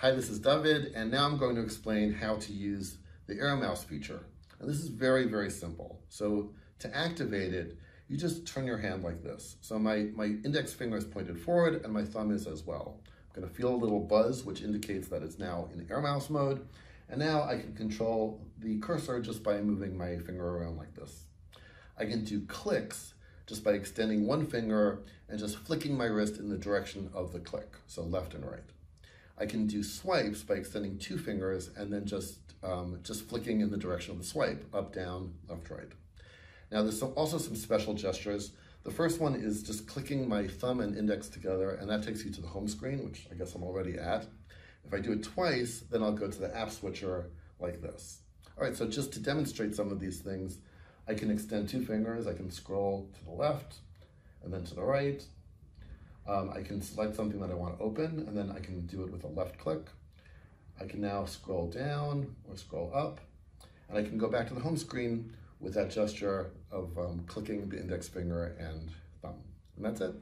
Hi, this is David, and now I'm going to explain how to use the AirMouse feature. And this is very, very simple. So to activate it, you just turn your hand like this. So my, my index finger is pointed forward and my thumb is as well. I'm gonna feel a little buzz, which indicates that it's now in AirMouse mode. And now I can control the cursor just by moving my finger around like this. I can do clicks just by extending one finger and just flicking my wrist in the direction of the click, so left and right. I can do swipes by extending two fingers and then just, um, just flicking in the direction of the swipe, up, down, left, right. Now there's also some special gestures. The first one is just clicking my thumb and index together and that takes you to the home screen, which I guess I'm already at. If I do it twice, then I'll go to the app switcher like this. All right, so just to demonstrate some of these things, I can extend two fingers, I can scroll to the left and then to the right, um, I can select something that I want to open and then I can do it with a left click. I can now scroll down or scroll up and I can go back to the home screen with that gesture of um, clicking the index finger and thumb. And that's it.